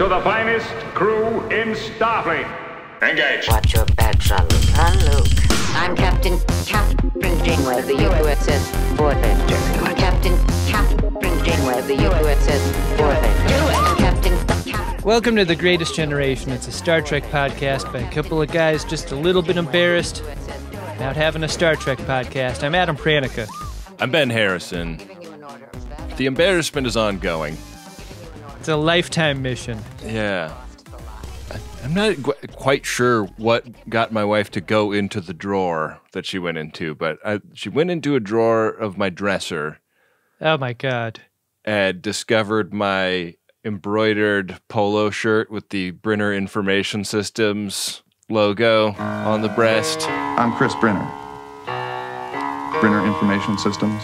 to the finest crew in Starfleet. Engage. Watch your back, Jean-Luc. Huh, Luke? I'm Captain Catherine Janeway of the USS Voyager. Captain Catherine Janeway of the USS Voyager. Captain Catherine... Welcome to The Greatest Generation. It's a Star Trek podcast by a couple of guys just a little bit embarrassed about having a Star Trek podcast. I'm Adam Pranica. I'm Ben Harrison. The embarrassment is ongoing. It's a lifetime mission. Yeah. I- I'm not qu- quite sure what got my wife to go into the drawer that she went into, but I, she went into a drawer of my dresser Oh my god. and discovered my embroidered polo shirt with the Brenner Information Systems logo on the breast. I'm Chris Brenner. Brenner Information Systems.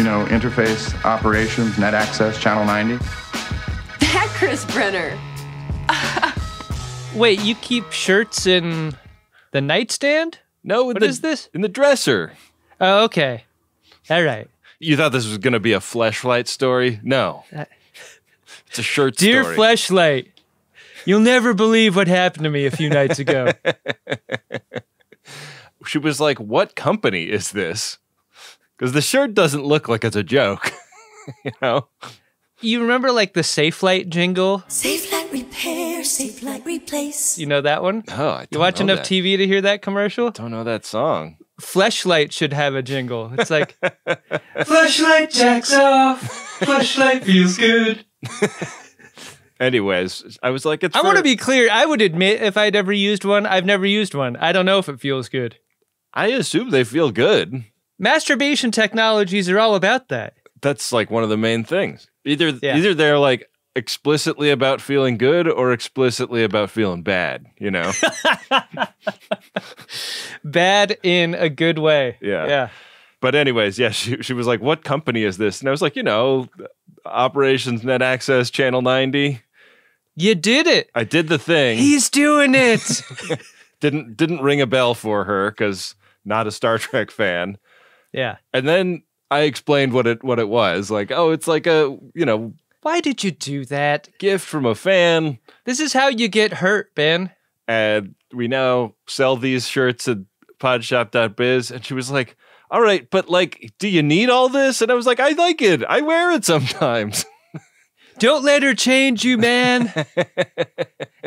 You know, interface, operations, net access, channel 90. That Chris Brenner. Wait, you keep shirts in the nightstand? No, in What the, is this? In the dresser. Oh, okay. All right. You thought this was going to be a fleshlight story? No. Uh, it's a shirt story. Dear story. Fleshlight, you'll never believe what happened to me a few nights ago. she was like, "What company is this?" Because the shirt doesn't look like it's a joke. you know? you remember like the Safe Light jingle? Safe light repair, Safelite replace. You know that one? Oh, I You don't watch know enough that. TV to hear that commercial? Don't know that song. Fleshlight should have a jingle. It's like Fleshlight jacks off. Fleshlight feels good. Anyways, I was like, "It's." I for- want to be clear. I would admit if I'd ever used one, I've never used one. I don't know if it feels good. I assume they feel good. Masturbation technologies are all about that. That's like one of the main things. Either Yeah. either they're like explicitly about feeling good or explicitly about feeling bad. You know? Bad in a good way. Yeah. Yeah. But anyways, yeah, she she was like, "What company is this?" And I was like, "You know, Operations Net Access Channel 90." You did it. I did the thing. He's doing it. didn't didn't ring a bell for her because not a Star Trek fan. Yeah. And then I explained what it what it was. Like, oh, it's like a you know Why did you do that? gift from a fan, This is how you get hurt, Ben. and we now sell these shirts at podshop.biz. And she was like, "All right, but like, do you need all this?" And I was like, "I like it. I wear it sometimes." Don't let her change you, man.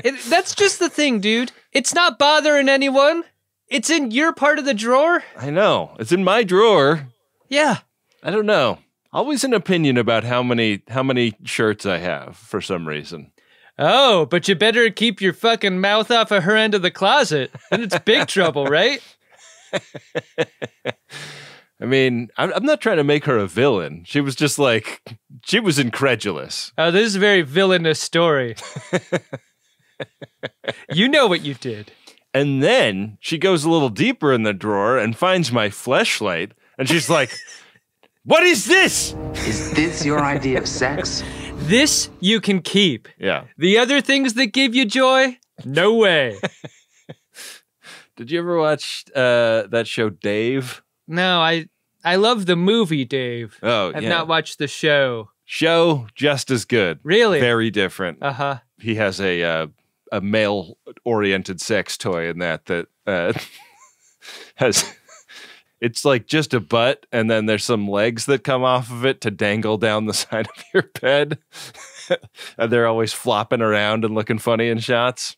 It- that's just the thing, dude. It's not bothering anyone. It's in your part of the drawer. I know it's in my drawer. Yeah. I don't know. Always an opinion about how many how many shirts I have for some reason. Oh, but you better keep your fucking mouth off of her end of the closet. Then it's big trouble, right? I mean, I'm, I'm not trying to make her a villain. She was just like, she was incredulous. Oh, this is a very villainous story. you know what you did. And then she goes a little deeper in the drawer and finds my fleshlight, and she's like, "What is this?" Is this your idea of sex? This you can keep. Yeah. The other things that give you joy, no way. Did you ever watch uh, that show, Dave? no, I I love the movie, Dave. Oh, I've yeah. not watched the show. Show just as good. Really? Very different. Uh huh. he has a uh, a male oriented sex toy in that that uh, has it's like just a butt and then there's some legs that come off of it to dangle down the side of your bed. And they're always flopping around and looking funny in shots.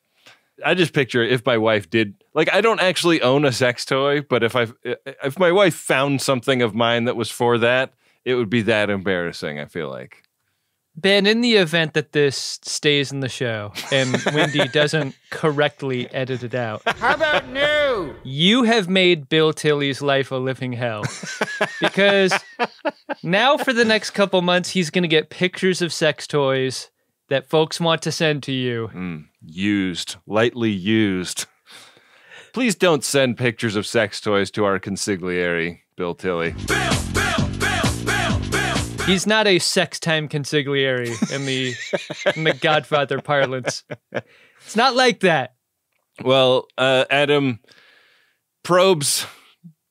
I just picture if my wife did like i don't actually own a sex toy but if i if my wife found something of mine that was for that it would be that embarrassing i feel like Ben, in the event that this stays in the show and Wynde doesn't correctly edit it out, How about new? you have made Bill Tilley's life a living hell. Because now, for the next couple months, he's going to get pictures of sex toys that folks want to send to you. Mm, used, lightly used. Please don't send pictures of sex toys to our consigliere, Bill Tilley. He's not a sex time consigliere in the in the Godfather parlance. It's not like that. Well, uh, Adam, probes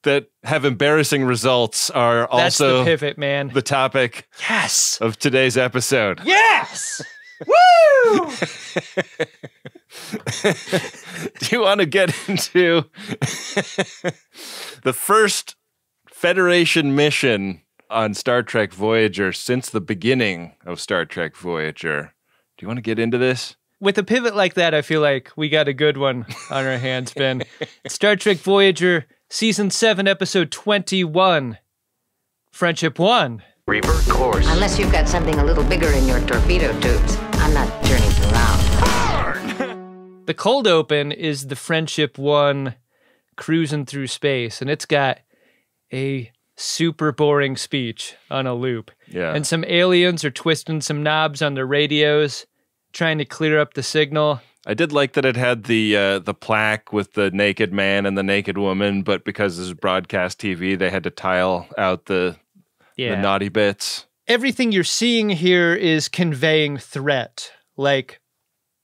that have embarrassing results are That's also the pivot, man. the topic yes. of today's episode. Yes. Woo! Do you want to get into the first Federation mission on Star Trek Voyager since the beginning of Star Trek Voyager? Do you want to get into this? With a pivot like that, I feel like we got a good one on our hands, Ben. Star Trek Voyager, Season 7, Episode 21 Friendship 1. Revert course. Unless you've got something a little bigger in your torpedo tubes, I'm not turning around. The cold open is the Friendship 1 cruising through space, and it's got a super boring speech on a loop. Yeah. And some aliens are twisting some knobs on their radios, trying to clear up the signal. I did like that it had the uh, the plaque with the naked man and the naked woman, but because this is broadcast TV, they had to tile out the Yeah. the naughty bits. Everything you're seeing here is conveying threat. Like,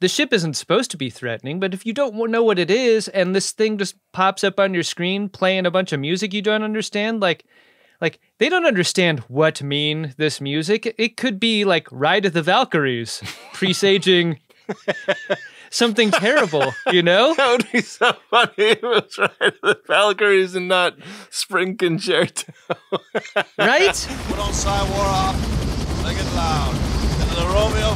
the ship isn't supposed to be threatening, but if you don't know what it is and this thing just pops up on your screen playing a bunch of music you don't understand, like, like they don't understand what mean this music. It could be like Ride of the Valkyries, presaging something terrible, you know? That would be so funny if it was right the Valkyries and not Spring Concerto. Right? Put on War off, sing it loud. Into the Romeo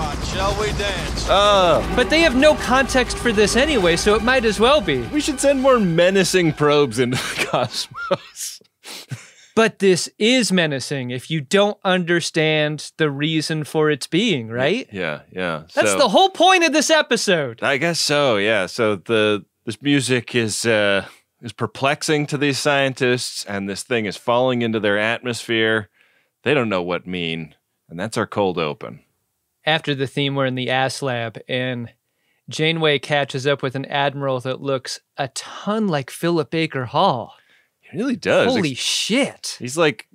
Foxtrot, shall we dance? Oh, But they have no context for this anyway, so it might as well be. we should send more menacing probes into the cosmos. But this is menacing if you don't understand the reason for its being, right? Yeah, yeah. That's so, the whole point of this episode. I guess so. Yeah. So the this music is uh, is perplexing to these scientists, and this thing is falling into their atmosphere. They don't know what mean, and that's our cold open. After the theme, we're in the ass lab, and Janeway catches up with an admiral that looks a ton like Philip Baker Hall. He really does. Holy Ex- shit. He's like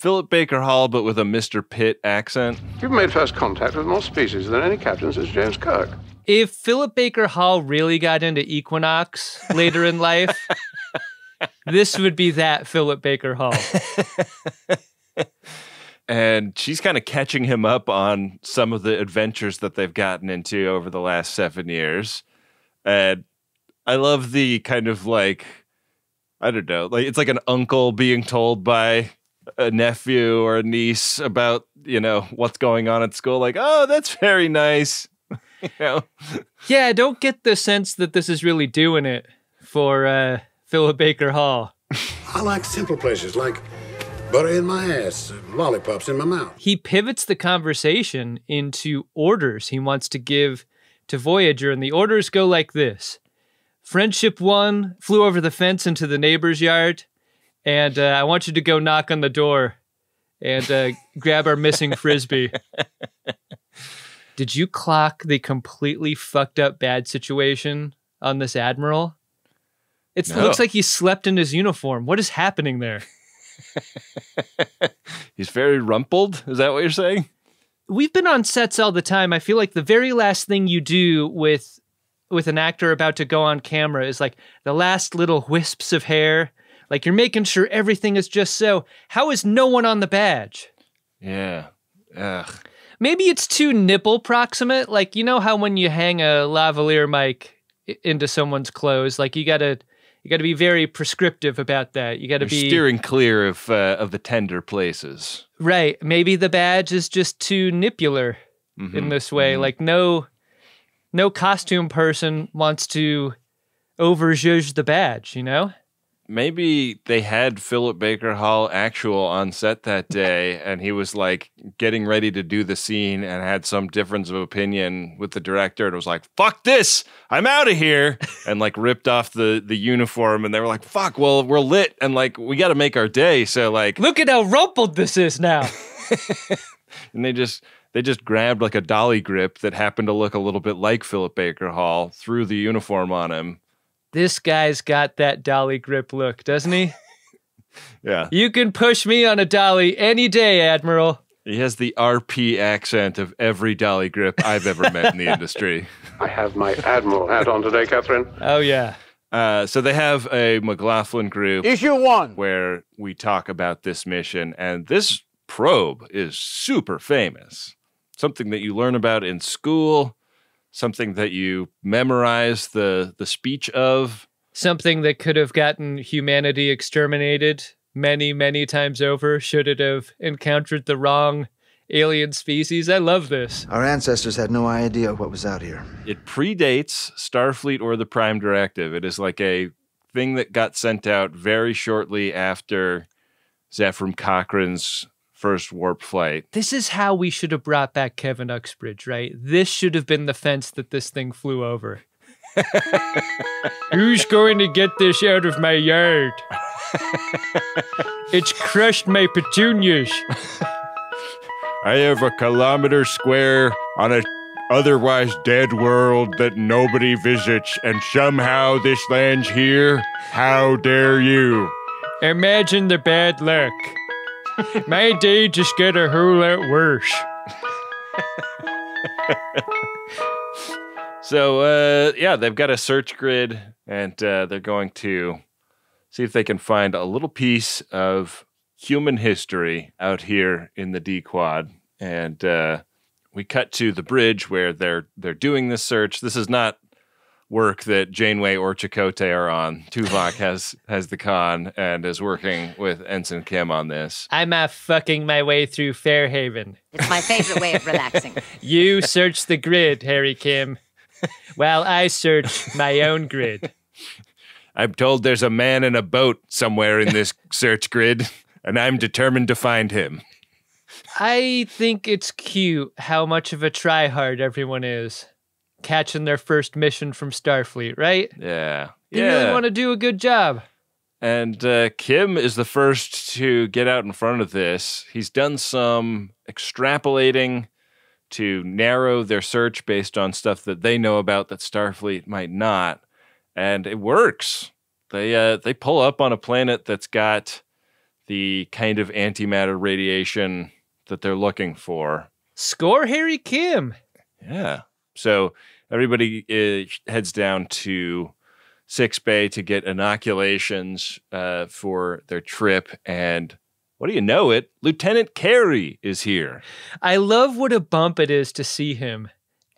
Philip Baker Hall, but with a Mr. Pitt accent. You've made first contact with more species than any captain since James Kirk. If Philip Baker Hall really got into Equinox later in life, this would be that Philip Baker Hall. and she's kind of catching him up on some of the adventures that they've gotten into over the last seven years. And I love the kind of like, I don't know, like it's like an uncle being told by a nephew or a niece about, you know, what's going on at school. Like, oh, that's very nice. you know, Yeah, I don't get the sense that this is really doing it for uh, Philip Baker Hall. I like simple pleasures like butter in my ass, lollipops in my mouth. He pivots the conversation into orders he wants to give to Voyager, and the orders go like this Friendship one flew over the fence into the neighbor's yard, and uh, I want you to go knock on the door and uh, grab our missing frisbee. Did you clock the completely fucked up bad situation on this admiral? It No. looks like he slept in his uniform. What is happening there? he's very rumpled. Is that what you're saying? we've been on sets all the time. I feel like the very last thing you do with with an actor about to go on camera is like the last little wisps of hair. Like you're making sure everything is just so. How is no one on the badge? Yeah. Ugh. Maybe it's too nipple proximate. Like you know how when you hang a lavalier mic into someone's clothes, like you gotta you gotta be very prescriptive about that. You gotta be steering clear of uh, of the tender places. Right. Maybe the badge is just too nipular Mm-hmm. in this way. Like no no costume person wants to overjudge the badge, you know? Maybe they had Philip Baker Hall actual on set that day, and he was like getting ready to do the scene and had some difference of opinion with the director, and was like, "Fuck this, I'm out of here," and like ripped off the the uniform, and they were like, "Fuck, well we're lit, and like we got to make our day," so like, Look at how rumpled this is now. and they just. They just grabbed like a dolly grip that happened to look a little bit like Philip Baker Hall, threw the uniform on him. This guy's got that dolly grip look, doesn't he? Yeah. You can push me on a dolly any day, Admiral. He has the RP accent of every dolly grip I've ever met in the industry. I have my Admiral hat on today, Catherine. Oh yeah. Uh, so they have a McLaughlin group Issue one. where we talk about this mission, and this probe is super famous. something that you learn about in school, something that you memorize the the speech of. Something that could have gotten humanity exterminated many, many times over should it have encountered the wrong alien species. I love this. Our ancestors had no idea what was out here. It predates Starfleet or the Prime Directive. It is like a thing that got sent out very shortly after Zefram Cochrane's first warp flight. This is how we should have brought back Kevin Uxbridge, right? This should have been the fence that this thing flew over. Who's going to get this out of my yard? it's crushed my petunias. I have a kilometer square on a otherwise dead world that nobody visits, and somehow this lands here. How dare you? Imagine the bad luck. My day just got a whole lot worse. so, uh, yeah, they've got a search grid, and uh, they're going to see if they can find a little piece of human history out here in the D Quad. And uh, we cut to the bridge where they're they're doing this search. This is not work that Janeway or Chakotay are on. Tuvok has has the con and is working with Ensign Kim on this. I'm uh, fucking my way through Fairhaven. It's my favorite way of relaxing. You search the grid, Harry Kim, while I search my own grid. I'm told there's a man in a boat somewhere in this search grid, and I'm determined to find him. I think it's cute how much of a tryhard everyone is catching their first mission from Starfleet, right? Yeah. They yeah. really want to do a good job. And uh, Kim is the first to get out in front of this. He's done some extrapolating to narrow their search based on stuff that they know about that Starfleet might not, and it works. They uh, they pull up on a planet that's got the kind of antimatter radiation that they're looking for. Score Harry Kim. Yeah. So everybody uh, heads down to Sick Bay to get inoculations uh, for their trip. And what do you know it? Lieutenant Carey is here. I love what a bump it is to see him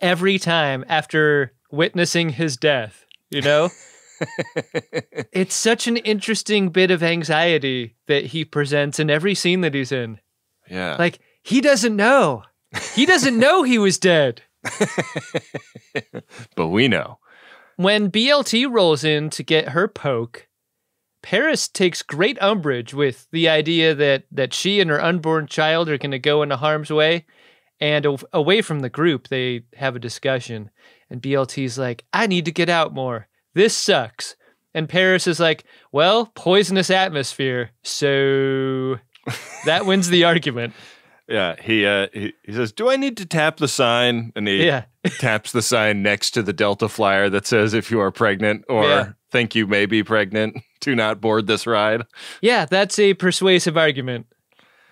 every time after witnessing his death, you know? it's such an interesting bit of anxiety that he presents in every scene that he's in. Yeah. Like, he doesn't know. He doesn't know he was dead. but we know. When BLT rolls in to get her poke, Paris takes great umbrage with the idea that that she and her unborn child are going to go into harm's way. And away from the group, they have a discussion. And BLT's like, I need to get out more. This sucks. And Paris is like, well, poisonous atmosphere. So that wins the argument. Yeah, he, uh, he he says, "Do I need to tap the sign?" And he yeah. taps the sign next to the Delta flyer that says, "If you are pregnant or Yeah. think you may be pregnant, do not board this ride." Yeah, that's a persuasive argument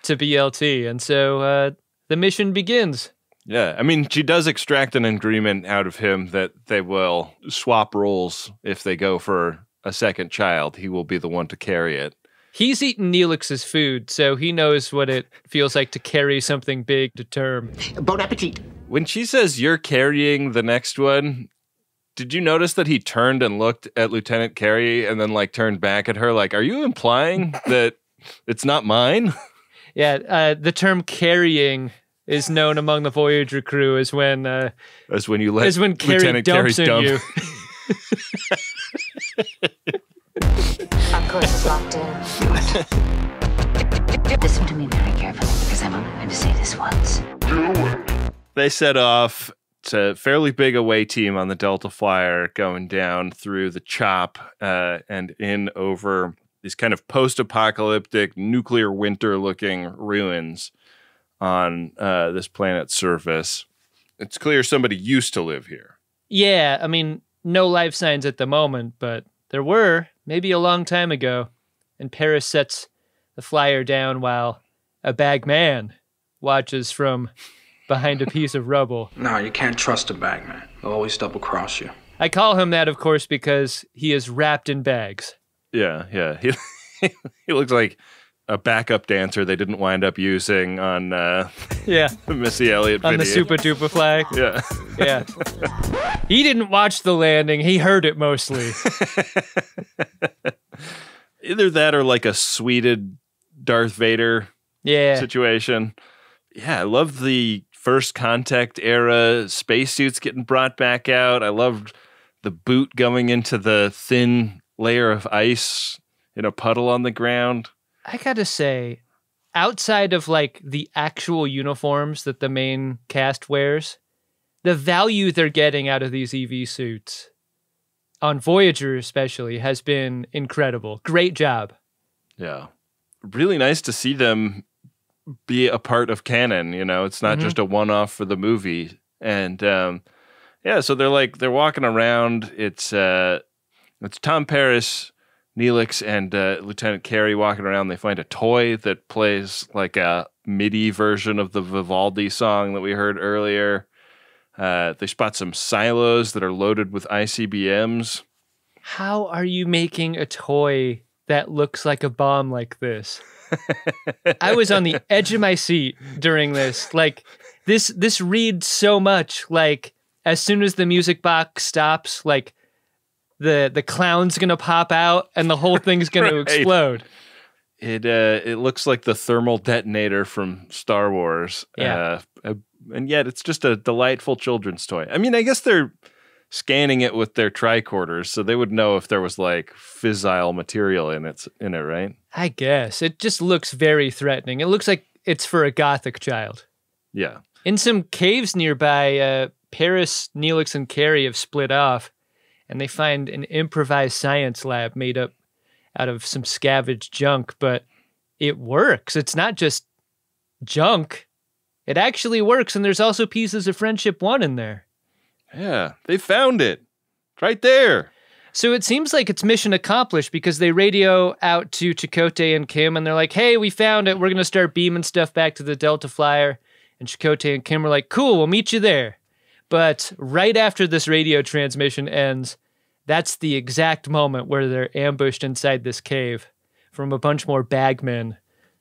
to BLT. And so uh, the mission begins. Yeah, I mean, she does extract an agreement out of him that they will swap roles if they go for a second child. He will be the one to carry it. He's eaten Neelix's food, so he knows what it feels like to carry something big to term. Bon appetit. When she says you're carrying the next one, did you notice that he turned and looked at Lieutenant Carey and then like turned back at her? Like, are you implying that it's not mine? Yeah, uh, the term carrying is known among the Voyager crew as when uh, As when you let as when Carey Lieutenant Carey dumps in dump. you. Our course is locked in. Listen to me very carefully because I'm only going to say this once. they set off to a fairly big away team on the Delta Flyer going down through the chop uh, and in over these kind of post-apocalyptic nuclear winter looking ruins on uh, this planet's surface. It's clear somebody used to live here. Yeah, I mean, no life signs at the moment, but there were maybe a long time ago. And Paris sets the flyer down while a bag man watches from behind a piece of rubble. No, you can't trust a bag man. They'll always double cross you. I call him that, of course, because he is wrapped in bags. Yeah, yeah. He he looks like a backup dancer they didn't wind up using on uh, Yeah. the Missy Elliott On the super duper flag. Yeah. Yeah. he didn't watch the landing. He heard it mostly. Either that or like a sweeted Darth Vader Yeah. situation. Yeah, I love the first contact era spacesuits getting brought back out. I loved the boot going into the thin layer of ice in a puddle on the ground. I gotta say, outside of like the actual uniforms that the main cast wears, the value they're getting out of these EV suits, on Voyager especially, has been incredible. Great job. Yeah. Really nice to see them be a part of canon, you know. It's not Mhm. just a one-off for the movie. And um yeah, so they're like they're walking around. It's uh it's Tom Paris, Neelix and uh, Lieutenant Carey walking around. They find a toy that plays like a MIDI version of the Vivaldi song that we heard earlier. Uh, they spot some silos that are loaded with ICBMs. How are you making a toy that looks like a bomb like this? I was on the edge of my seat during this. Like this this reads so much like as soon as the music box stops, like the the clown's gonna pop out and the whole thing's gonna Right. explode. It uh, it looks like the thermal detonator from Star Wars. Yeah. Uh, uh, and yet it's just a delightful children's toy. I mean, I guess they're scanning it with their tricorders, so they would know if there was like fissile material in it in it, right? I guess. It just looks very threatening. It looks like it's for a gothic child. Yeah. In some caves nearby, uh, Paris, Neelix, and Carey have split off, and they find an improvised science lab made up out of some scavenged junk, but it works. It's not just junk. It actually works, and there's also pieces of Friendship One in there. Yeah, they found it right there. So it seems like it's mission accomplished because they radio out to Chakotay and Kim and they're like, hey, we found it. We're going to start beaming stuff back to the Delta Flyer. And Chakotay and Kim are like, cool, we'll meet you there. But right after this radio transmission ends, that's the exact moment where they're ambushed inside this cave from a bunch more bagmen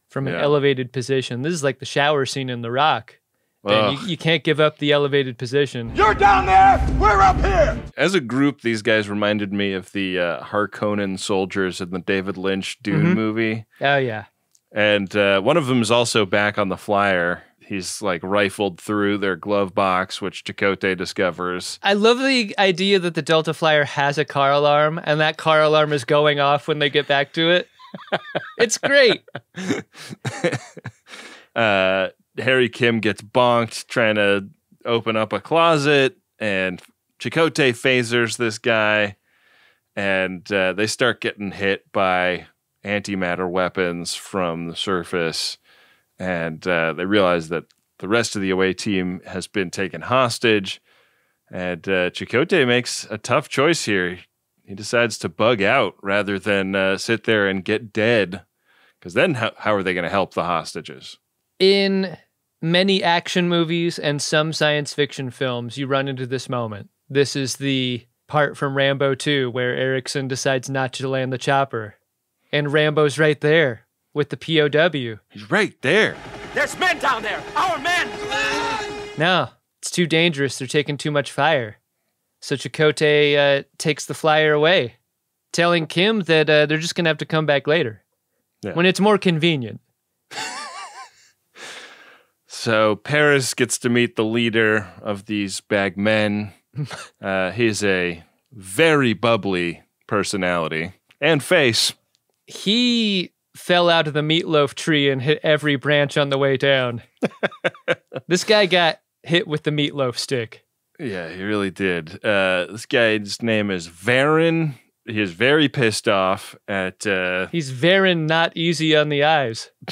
from an Yeah. elevated position. This is like the shower scene in The Rock. Ben, you, you can't give up the elevated position. You're down there! We're up here! As a group, these guys reminded me of the uh, Harkonnen soldiers in the David Lynch Dune Mhm. movie. Oh, yeah. And uh, one of them is also back on the flyer. He's like rifled through their glove box, which Chakotay discovers. I love the idea that the Delta Flyer has a car alarm and that car alarm is going off when they get back to it. it's great. uh, Harry Kim gets bonked trying to open up a closet, and Chakotay phasers this guy, and uh, they start getting hit by antimatter weapons from the surface, and uh, they realize that the rest of the away team has been taken hostage, and uh, Chakotay makes a tough choice here. He decides to bug out rather than uh, sit there and get dead, because then how, how are they going to help the hostages? In many action movies and some science fiction films, you run into this moment. This is the part from Rambo 2 where Erickson decides not to land the chopper. And Rambo's right there with the POW. He's right there. There's men down there! Our men! No, it's too dangerous. They're taking too much fire. So Chakotay uh, takes the flyer away, telling Kim that uh, they're just going to have to come back later Yeah. when it's more convenient. So Paris gets to meet the leader of these bag men. Uh, he's a very bubbly personality and face. He fell out of the meatloaf tree and hit every branch on the way down. this guy got hit with the meatloaf stick. Yeah, he really did. Uh, this guy's name is Verin. He is very pissed off at. Uh, He's very not easy on the eyes.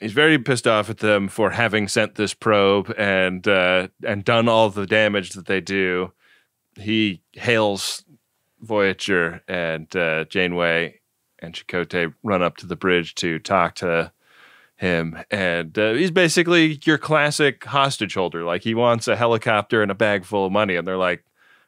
he's very pissed off at them for having sent this probe and uh, and done all the damage that they do. He hails Voyager and uh, Janeway and Chakotay run up to the bridge to talk to him, and uh, he's basically your classic hostage holder. Like he wants a helicopter and a bag full of money, and they're like,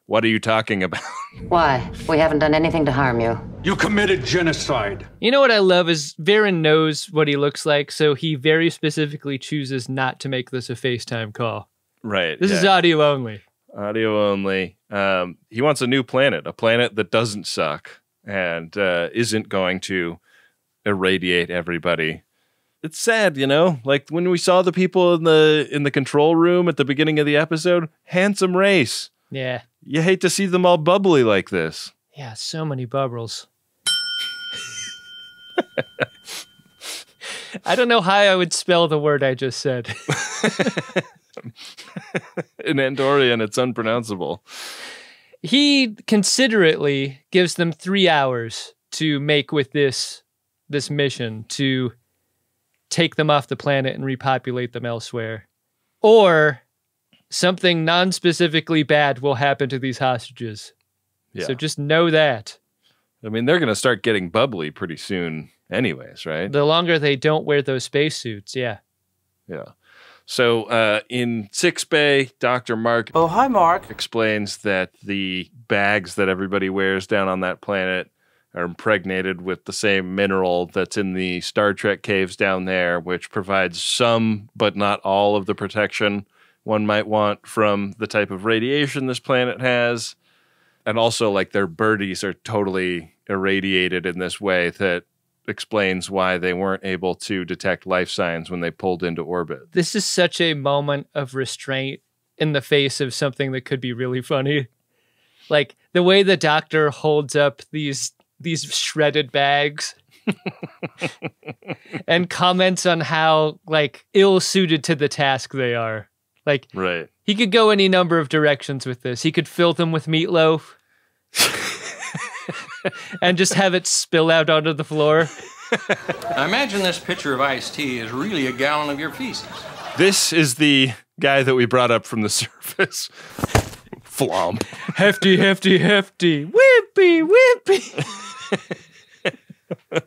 What are you talking about? Why? We haven't done anything to harm you. You committed genocide. You know what I love is Verin knows what he looks like, so he very specifically chooses not to make this a FaceTime call. Right. This is audio only. Audio only. Um, he wants a new planet, a planet that doesn't suck and uh, isn't going to irradiate everybody. It's sad, you know. Like when we saw the people in the in the control room at the beginning of the episode, handsome race. Yeah. You hate to see them all bubbly like this. Yeah, so many bubbles. I don't know how I would spell the word I just said. in Andorian, it's unpronounceable. He considerately gives them three hours to make with this this mission to take them off the planet and repopulate them elsewhere. Or something non-specifically bad will happen to these hostages. Yeah. So just know that. I mean, they're going to start getting bubbly pretty soon, anyways, right? The longer they don't wear those spacesuits, yeah. Yeah. So uh, in Sick Bay, Dr. Mark. Oh, hi, Mark. Explains that the bags that everybody wears down on that planet are impregnated with the same mineral that's in the Star Trek caves down there, which provides some, but not all, of the protection one might want from the type of radiation this planet has. And also, like, their birdies are totally irradiated in this way that explains why they weren't able to detect life signs when they pulled into orbit. This is such a moment of restraint in the face of something that could be really funny. Like the way the doctor holds up these these shredded bags and comments on how like ill suited to the task they are. Like right. he could go any number of directions with this. He could fill them with meatloaf. and just have it spill out onto the floor. I imagine this pitcher of iced tea is really a gallon of your feces. This is the guy that we brought up from the surface. Flom. Hefty, hefty, hefty. Whippy, whippy.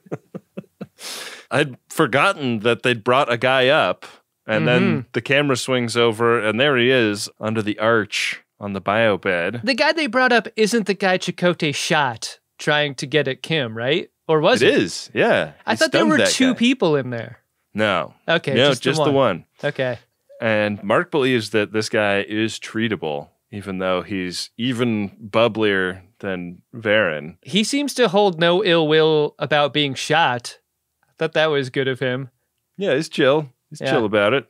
I'd forgotten that they'd brought a guy up, and then Mhm. the camera swings over, and there he is under the arch on the bio bed. the guy they brought up isn't the guy Chakotay shot trying to get at Kim, right? Or was It it? is, yeah. I He thought there were two guy. people in there. No. Okay, No, just the just the one. Okay. And Mark believes that this guy is treatable, even though he's even bubblier than Verin. He seems to hold no ill will about being shot. I thought that was good of him. Yeah, he's chill. He's Yeah. chill about it.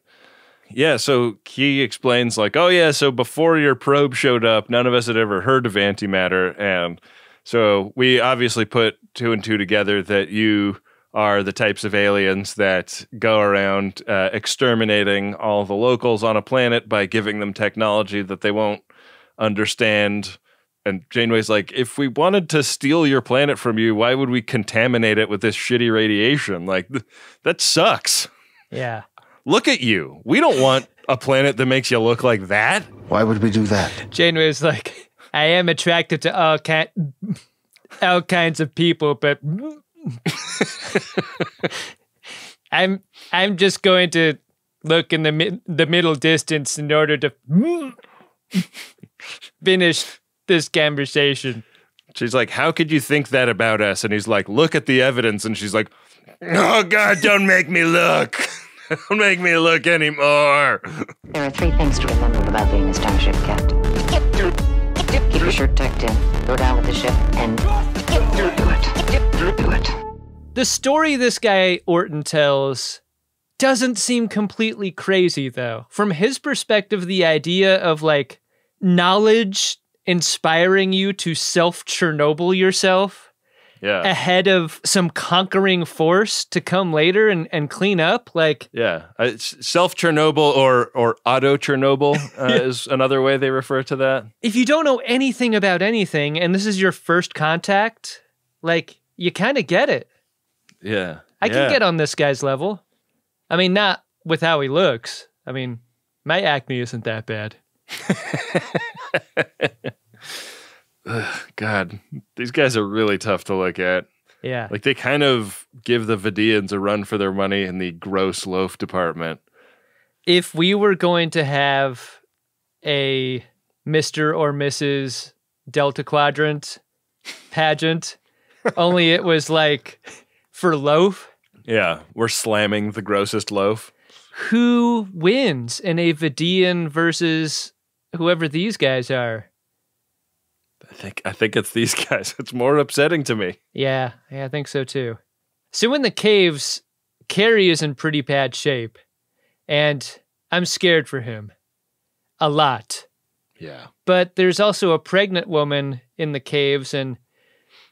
Yeah, so he explains like, "Oh yeah, so before your probe showed up, none of us had ever heard of antimatter, and so we obviously put two and two together that you are the types of aliens that go around uh, exterminating all the locals on a planet by giving them technology that they won't understand." And Janeway's like, "If we wanted to steal your planet from you, why would we contaminate it with this shitty radiation? Like, th- that sucks." Yeah. Look at you. We don't want a planet that makes you look like that. Why would we do that? Janeway was like, I am attracted to all kind all kinds of people, but I'm I'm just going to look in the mi- the middle distance in order to finish this conversation. She's like, How could you think that about us? And he's like, Look at the evidence. And she's like, Oh, God, don't make me look. don't make me look anymore. There are three things to remember about being a starship captain. Keep your shirt tucked in, go down with the ship, and do it. Do it. The story this guy Otrin tells doesn't seem completely crazy though. From his perspective, the idea of like knowledge inspiring you to self Chernobyl yourself Yeah. ahead of some conquering force to come later and, and clean up. Like, Yeah. Uh, Self Chernobyl or, or auto Chernobyl uh, is another way they refer to that. if you don't know anything about anything and this is your first contact, like, you kind of get it. Yeah. I Yeah. can get on this guy's level. I mean, not with how he looks. I mean, my acne isn't that bad. Ugh, God, these guys are really tough to look at. Yeah. Like they kind of give the Vidiians a run for their money in the gross loaf department. If we were going to have a Mr. or Mrs. Delta Quadrant pageant, only it was like for loaf. Yeah, we're slamming the grossest loaf. Who wins in a Vidiian versus whoever these guys are? I think I think it's these guys. It's more upsetting to me. Yeah, yeah, I think so too. So in the caves, Carey is in pretty bad shape, and I'm scared for him. A lot. Yeah. But there's also a pregnant woman in the caves, and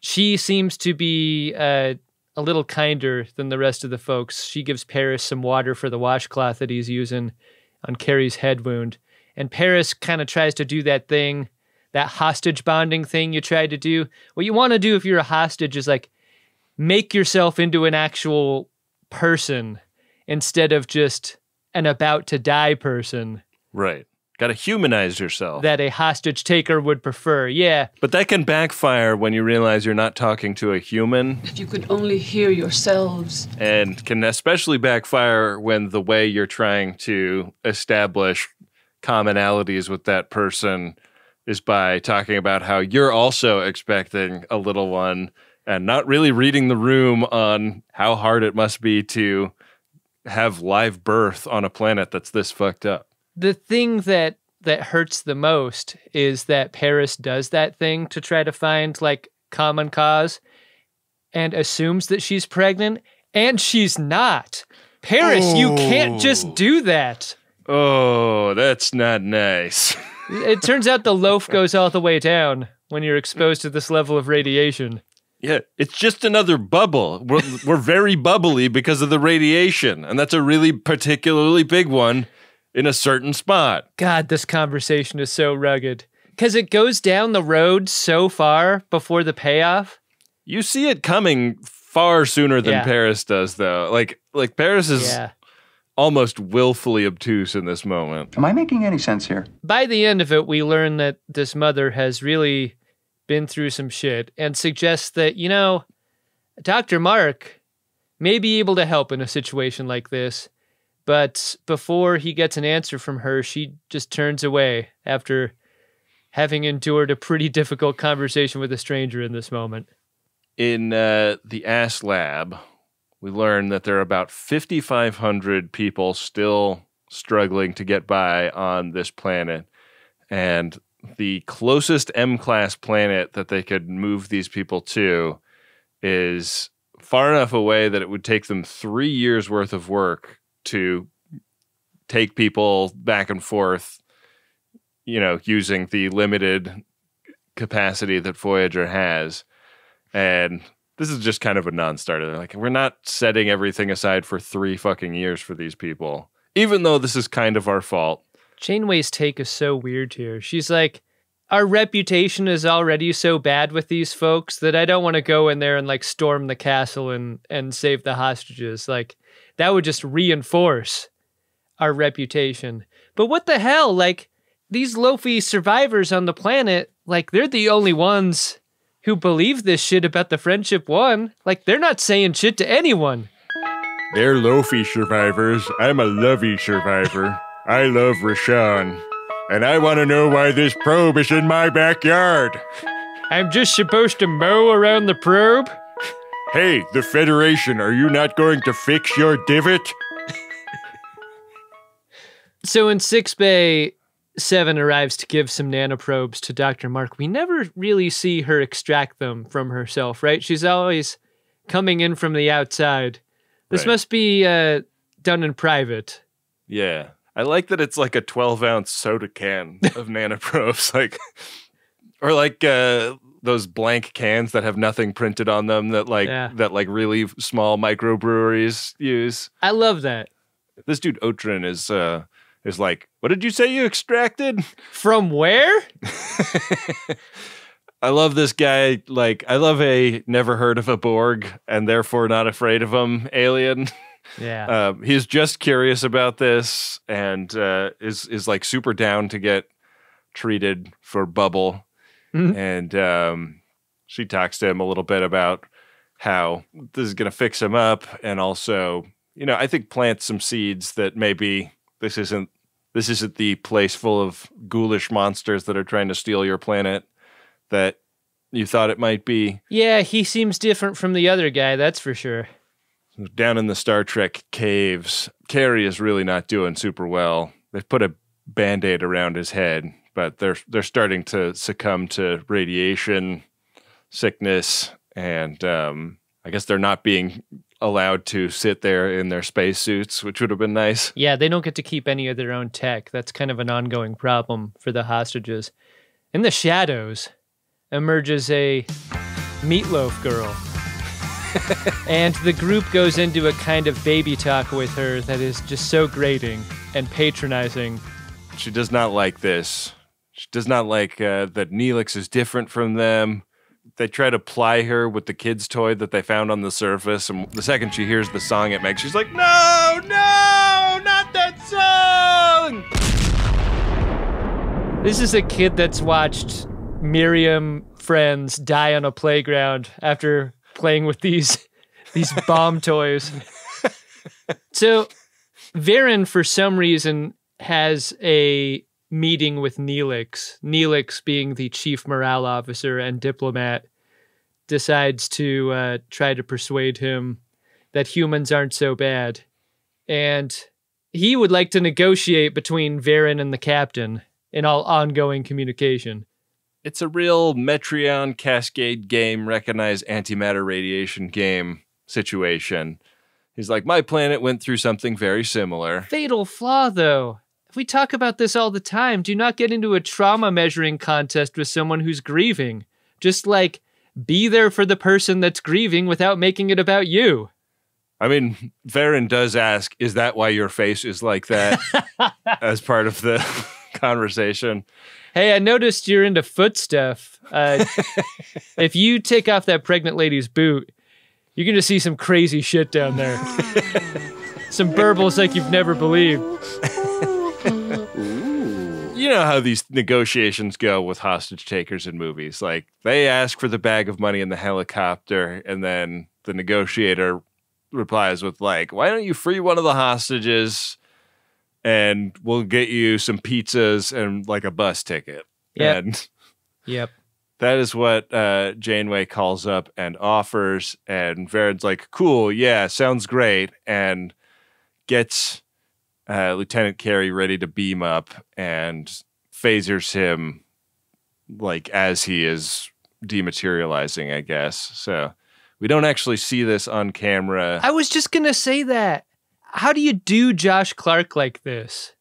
she seems to be uh, a little kinder than the rest of the folks. She gives Paris some water for the washcloth that he's using on Carey's head wound. And Paris kind of tries to do that thing, that hostage bonding thing you tried to do. What you want to do if you're a hostage is like make yourself into an actual person instead of just an about to die person. Right. Got to humanize yourself. That a hostage taker would prefer. Yeah. But that can backfire when you realize you're not talking to a human. If you could only hear yourselves. And can especially backfire when the way you're trying to establish commonalities with that person is by talking about how you're also expecting a little one and not really reading the room on how hard it must be to have live birth on a planet that's this fucked up. The thing that that hurts the most is that Paris does that thing to try to find like common cause and assumes that she's pregnant and she's not. Paris, oh. you can't just oh. do that. Oh, that's not nice. it turns out the loaf goes all the way down when you're exposed to this level of radiation. Yeah, it's just another bubble. We're, we're very bubbly because of the radiation, and that's a really particularly big one in a certain spot. God, this conversation is so rugged because it goes down the road so far before the payoff. You see it coming far sooner than yeah. Paris does, though. Like, like Paris is yeah. Almost willfully obtuse in this moment. Am I making any sense here? By the end of it, we learn that this mother has really been through some shit and suggests that, you know, Dr. Mark may be able to help in a situation like this. But before he gets an answer from her, she just turns away after having endured a pretty difficult conversation with a stranger in this moment. In uh, the Ass Lab, we learn that there are about 5,500 people still struggling to get by on this planet. And the closest M class planet that they could move these people to is far enough away that it would take them three years worth of work to take people back and forth, you know, using the limited capacity that Voyager has. And this is just kind of a non starter. Like, we're not setting everything aside for three fucking years for these people, even though this is kind of our fault. Janeway's take is so weird here. She's like, our reputation is already so bad with these folks that I don't want to go in there and like storm the castle and and save the hostages. Like that would just reinforce our reputation. But what the hell? Like these Lofi survivors on the planet, like they're the only ones who believe this shit about the friendship one. Like they're not saying shit to anyone. They're Lofi survivors. I'm a lovey survivor. I love Rashawn. And I want to know why this probe is in my backyard. I'm just supposed to mow around the probe? Hey, the Federation, are you not going to fix your divot? so in Sick Bay, Seven arrives to give some nanoprobes to Dr. Mark. We never really see her extract them from herself, right? She's always coming in from the outside. This right. must be uh, done in private. Yeah. I like that it's like a 12 ounce soda can of nanoprobes, like, or like uh, those blank cans that have nothing printed on them that like yeah. that like really small microbreweries use. I love that. This dude Otrin is uh is like, what did you say you extracted from where? I love this guy. Like, I love a never heard of a Borg and therefore not afraid of them alien. Yeah. Uh, he's just curious about this and uh, is is like super down to get treated for bubble. Mm-hmm. And um, she talks to him a little bit about how this is going to fix him up, and also, you know, I think plant some seeds that maybe this isn't this isn't the place full of ghoulish monsters that are trying to steal your planet. that you thought it might be. Yeah, he seems different from the other guy, that's for sure. Down in the Star Trek caves, Carey is really not doing super well. They've put a band-aid around his head, but they're they're starting to succumb to radiation sickness and um, I guess they're not being allowed to sit there in their spacesuits, which would have been nice. Yeah, they don't get to keep any of their own tech. That's kind of an ongoing problem for the hostages. In the shadows emerges a meatloaf girl. and the group goes into a kind of baby talk with her that is just so grating and patronizing. She does not like this. She does not like uh, that Neelix is different from them. They try to ply her with the kid's toy that they found on the surface, and the second she hears the song it makes, she's like, "No, no, not that song!" This is a kid that's watched Miriam friends die on a playground after playing with these these bomb toys. So Verin, for some reason, has a meeting with Neelix. Neelix, being the chief morale officer and diplomat, decides to uh, try to persuade him that humans aren't so bad. And he would like to negotiate between Verin and the captain in all ongoing communication. It's a real Metreon Cascade game, recognize antimatter radiation game situation. He's like, my planet went through something very similar. Fatal flaw, though. If we talk about this all the time, do not get into a trauma measuring contest with someone who's grieving. Just like be there for the person that's grieving without making it about you. I mean, Verin does ask, is that why your face is like that as part of the conversation? Hey, I noticed you're into foot stuff. Uh, if you take off that pregnant lady's boot, you're going to see some crazy shit down there. some burbles like you've never believed. You know how these negotiations go with hostage takers in movies. Like, they ask for the bag of money in the helicopter, and then the negotiator replies with, like, why don't you free one of the hostages? and we'll get you some pizzas and like a bus ticket. Yep. And Yep. that is what uh, Janeway calls up and offers. And Verin's like, cool, yeah, sounds great. And gets uh, Lieutenant Carey ready to beam up and phasers him like as he is dematerializing, I guess. So we don't actually see this on camera. I was just going to say that. How do you do Josh Clark like this?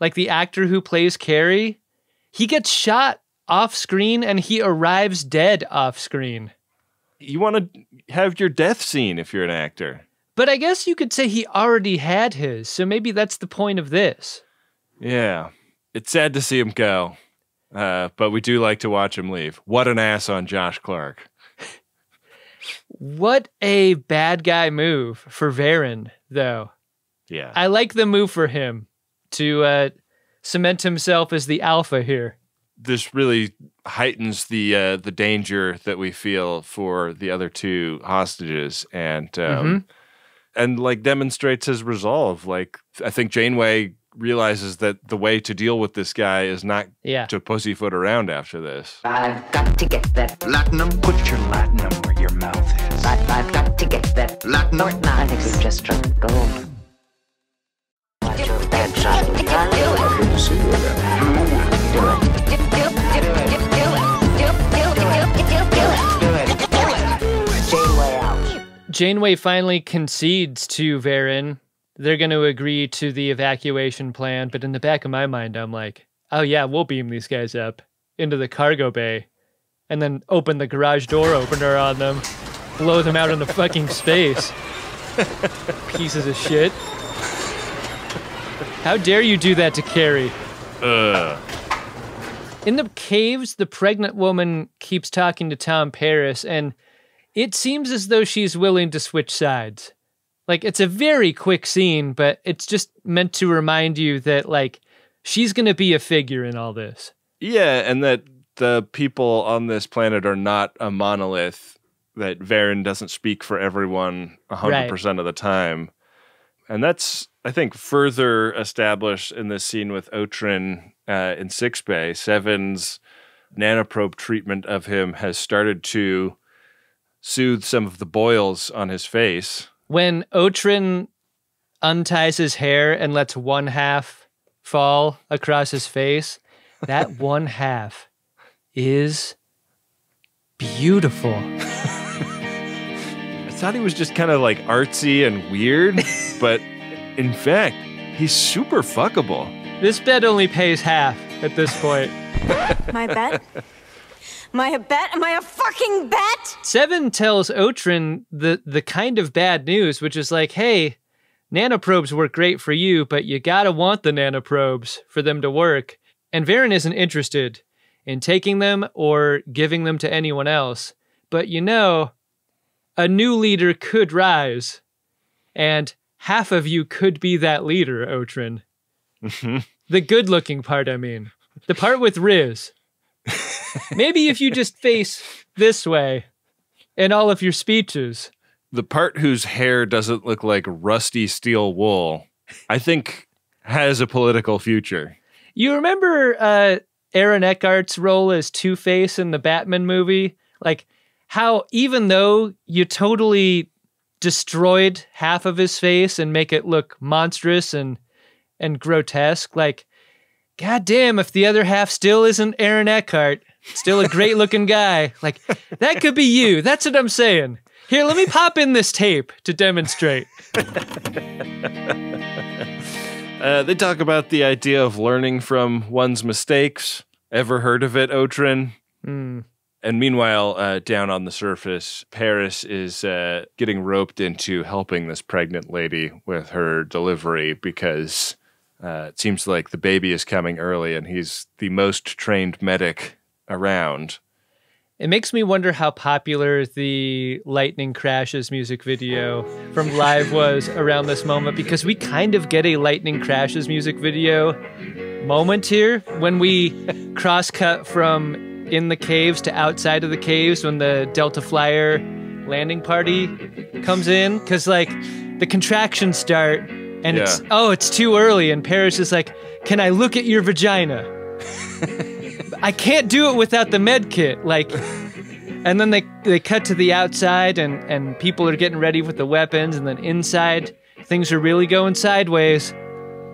Like the actor who plays Carey? He gets shot off screen and he arrives dead off screen. You want to have your death scene if you're an actor. But I guess you could say he already had his, so maybe that's the point of this. Yeah. It's sad to see him go, uh, but we do like to watch him leave. What an ass on Josh Clark. What a bad guy move for Verin, though. Yeah. I like the move for him to uh, cement himself as the alpha here. This really heightens the uh, the danger that we feel for the other two hostages, and um, Mhm. And like demonstrates his resolve. Like I think Janeway realizes that the way to deal with this guy is not Yeah. to pussyfoot around after this. I've got to get that platinum. Put your latinum where your mouth is. I, I've got to get that Latinum? I think we've just struck gold. Watch your bad shot. Do it. Good to see you again. Do it. Do it. Do it. Janeway finally concedes to Verin. They're going to agree to the evacuation plan, but in the back of my mind, I'm like, oh yeah, we'll beam these guys up into the cargo bay and then open the garage door opener on them, blow them out into the fucking space. Pieces of shit. How dare you do that to Carey? Ugh. In the caves, the pregnant woman keeps talking to Tom Paris, and it seems as though she's willing to switch sides. Like, it's a very quick scene, but it's just meant to remind you that, like, she's going to be a figure in all this. Yeah, and that the people on this planet are not a monolith, that Verin doesn't speak for everyone 100% of the time. And that's, I think, further established in this scene with Otrin uh, in Sick Bay. Seven's nanoprobe treatment of him has started to soothe some of the boils on his face. When Otrin unties his hair and lets one half fall across his face, that one half is beautiful. I thought he was just kind of like artsy and weird, but in fact, he's super fuckable. This bet only pays half at this point. My bet? My bet? Am I a fucking bet? Seven tells Otrin the the kind of bad news, which is like, hey, nanoprobes work great for you, but you gotta want the nanoprobes for them to work. And Verin isn't interested in taking them or giving them to anyone else. But you know, a new leader could rise, and half of you could be that leader, Otrin. The good looking part, I mean. The part with Riz. Maybe if you just face this way in all of your speeches. The part whose hair doesn't look like rusty steel wool, I think has a political future. You remember uh, Aaron Eckhart's role as Two Face in the Batman movie? Like, how even though you totally destroyed half of his face and make it look monstrous and and grotesque, like, goddamn, if the other half still isn't Aaron Eckhart, still a great looking guy, like, that could be you. That's what I'm saying. Here, let me pop in this tape to demonstrate. Uh, they talk about the idea of learning from one's mistakes. Ever heard of it, Otrin? Hmm. And meanwhile, uh, down on the surface, Paris is uh, getting roped into helping this pregnant lady with her delivery because uh, it seems like the baby is coming early and he's the most trained medic around. It makes me wonder how popular the Lightning Crashes music video from Live was around this moment because we kind of get a Lightning Crashes music video moment here when we cross cut from in the caves to outside of the caves when the Delta Flyer landing party comes in because like the contractions start and it's oh it's too early and Paris is like can I look at your vagina I can't do it without the med kit. Like, and then they they cut to the outside, and and people are getting ready with the weapons, and then inside things are really going sideways,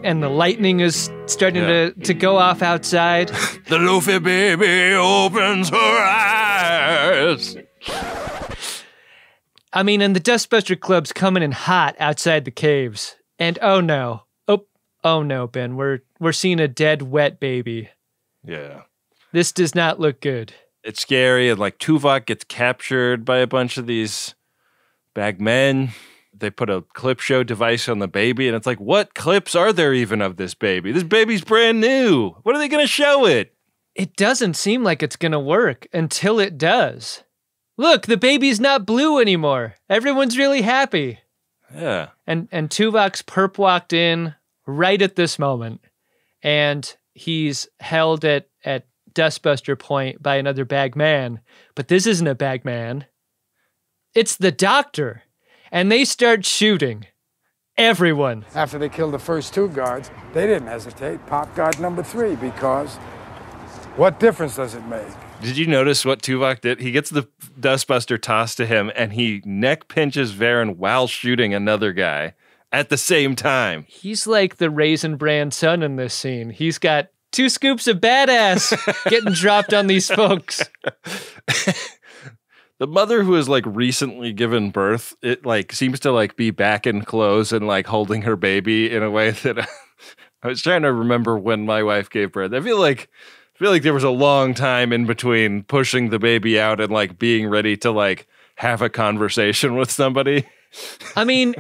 and the lightning is starting Yeah. to to go off outside. The Luffy baby opens her eyes. I mean, and the Dustbuster Club's coming in hot outside the caves, and oh no, oh oh no, Ben, we're we're seeing a dead wet baby. Yeah. This does not look good. It's scary, and like Tuvok gets captured by a bunch of these bag men. They put a clip show device on the baby, and it's like, what clips are there even of this baby? This baby's brand new. What are they going to show it? It doesn't seem like it's gonna work until it does. Look, the baby's not blue anymore. Everyone's really happy. Yeah. And and Tuvok's perp walked in right at this moment, and he's held at at Dustbuster Point by another bag man. But this isn't a bag man. It's the doctor, and they start shooting. Everyone. After they killed the first two guards, they didn't hesitate. Pop guard number three because what difference does it make? Did you notice what Tuvok did? He gets the dustbuster tossed to him, and he neck pinches Verin while shooting another guy at the same time. He's like the raisin brand son in this scene. He's got two scoops of badass getting dropped on these folks. the mother who has like recently given birth it like seems to like be back in clothes and like holding her baby in a way that i was trying to remember when my wife gave birth i feel like i feel like there was a long time in between pushing the baby out and like being ready to like have a conversation with somebody I mean,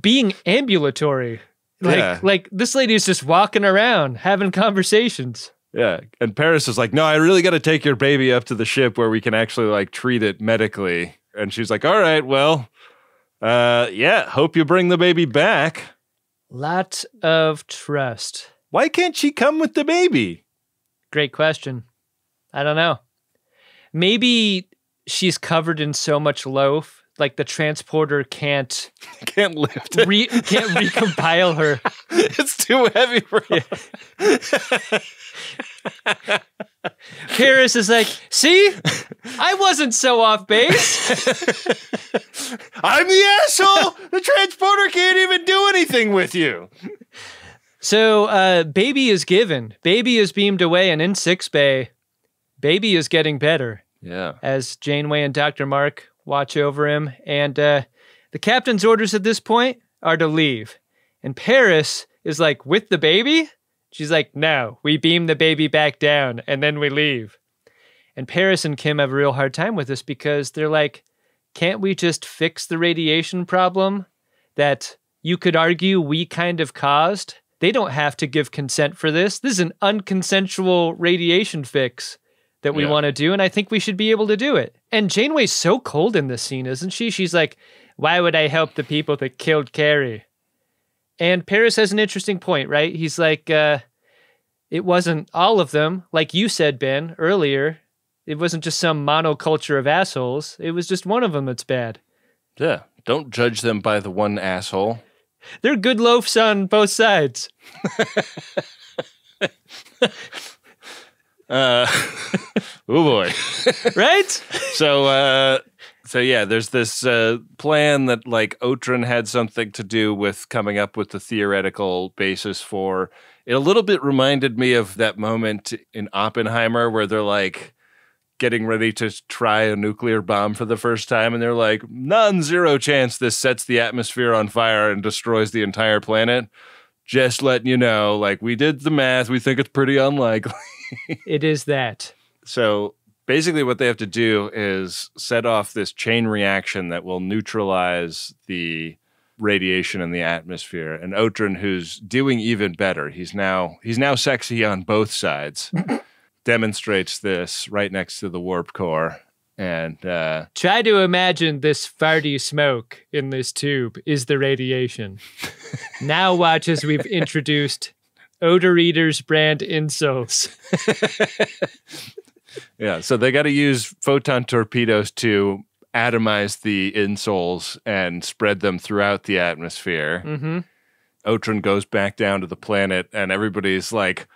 being ambulatory. Like Yeah. like this lady is just walking around having conversations. yeah and paris is like no i really got to take your baby up to the ship where we can actually like treat it medically and she's like all right well uh yeah hope you bring the baby back Lot of trust. Why can't she come with the baby? Great question. I don't know. Maybe she's covered in so much loaf, like the transporter can't can't lift it. Re- can't recompile her. it's too heavy for her. Paris is like, see, I wasn't so off base. I'm the asshole. the transporter can't even do anything with you. So, uh, baby is given. Baby is beamed away, and in sick bay, baby is getting better. Yeah. As Janeway and Dr. Mark watch over him. And uh, the captain's orders at this point are to leave. And Paris is like, with the baby? She's like, no, we beam the baby back down and then we leave. And Paris and Kim have a real hard time with this because they're like, can't we just fix the radiation problem that you could argue we kind of caused? They don't have to give consent for this. This is an unconsensual radiation fix that we Yeah. want to do, and I think we should be able to do it. And Janeway's so cold in this scene, isn't she? She's like, why would I help the people that killed Carey? And Paris has an interesting point, right? He's like, uh, it wasn't all of them, like you said, Ben, earlier. It wasn't just some monoculture of assholes. It was just one of them that's bad. Yeah. Don't judge them by the one asshole. They're good loafs on both sides. Uh, oh boy. right? So, uh, so yeah, there's this uh, plan that like Otrin had something to do with coming up with the theoretical basis for. It a little bit reminded me of that moment in Oppenheimer where they're like getting ready to try a nuclear bomb for the first time, and they're like, non-zero chance this sets the atmosphere on fire and destroys the entire planet. Just letting you know, like we did the math, we think it's pretty unlikely. it is that. So basically, what they have to do is set off this chain reaction that will neutralize the radiation in the atmosphere. And Otrin, who's doing even better, he's now he's now sexy on both sides. demonstrates this right next to the warp core, and uh, Try to imagine this farty smoke in this tube is the radiation. now watch as we've introduced Odor Eaters brand insoles. yeah, so they got to use photon torpedoes to atomize the insoles and spread them throughout the atmosphere. Mm-hmm. Otrin goes back down to the planet, and everybody's like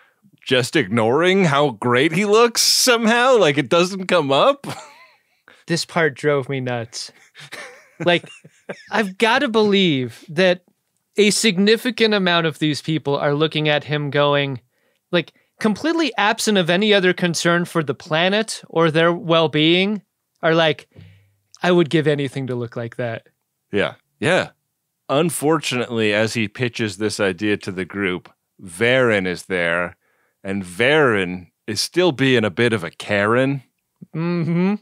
just ignoring how great he looks somehow. Like it doesn't come up. This part drove me nuts. Like, I've got to believe that a significant amount of these people are looking at him going, like, completely absent of any other concern for the planet or their well being, are like, I would give anything to look like that. Yeah. Yeah. Unfortunately, as he pitches this idea to the group, Verin is there, and Verin is still being a bit of a Karen. Mm-hmm.